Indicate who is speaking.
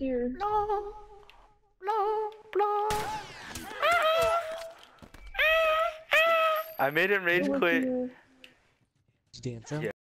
Speaker 1: here.
Speaker 2: No. No. No.
Speaker 3: I made him rage quit.
Speaker 4: Did you dance him?
Speaker 3: Yeah.